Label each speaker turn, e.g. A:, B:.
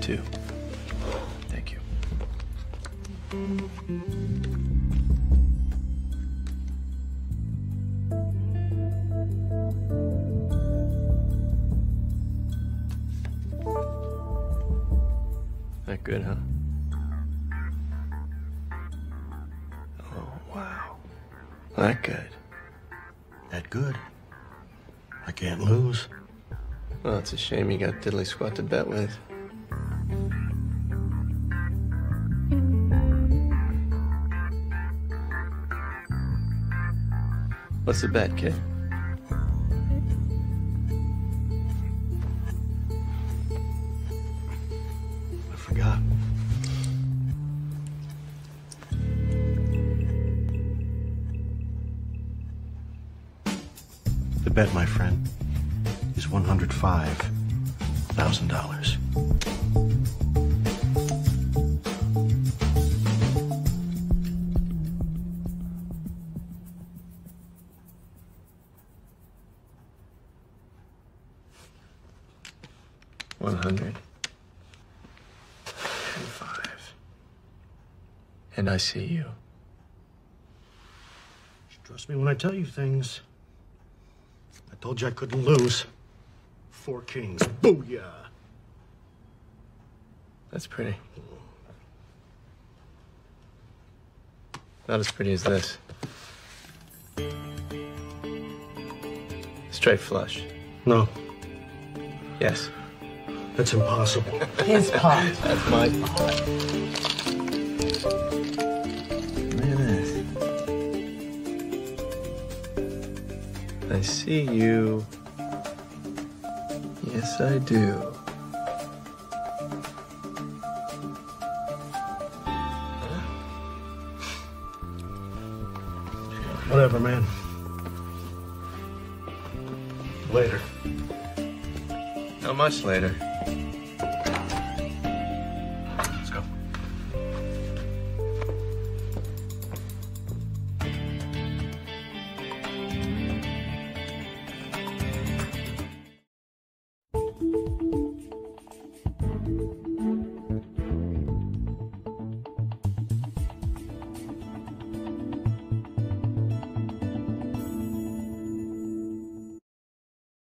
A: Two. Thank you. That good, huh? Oh, wow. That good.
B: That good. I can't lose.
A: Well, it's a shame you got diddly squat to bet with. What's the bet, kid?
B: I forgot. The bet, my friend, is $105,000.
A: One hundred. And five. And I see you.
B: Trust me when I tell you things. I told you I couldn't lose. Four kings. Booyah!
A: That's pretty. Not as pretty as this. Straight flush.
B: No,
A: Yes.
B: That's impossible.
C: His part.
A: That's my part. Look at this. I see you. Yes, I do.
B: Whatever, man. Later.
A: How much later?